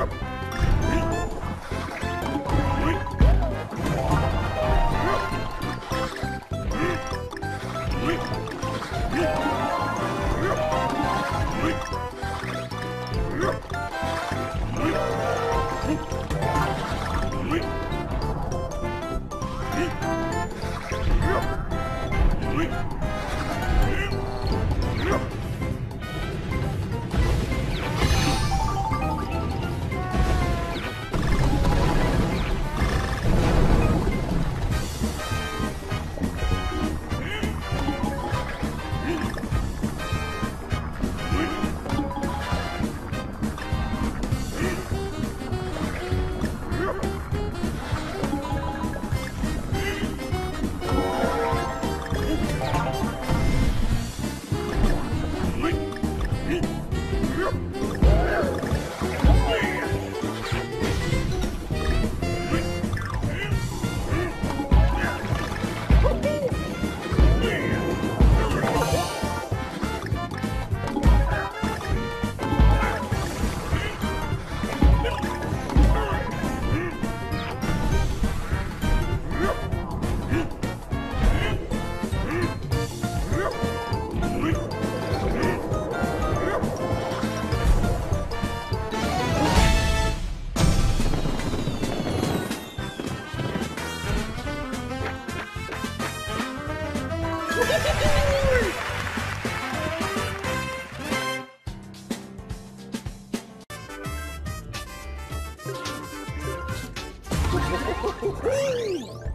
Whoop! Woo!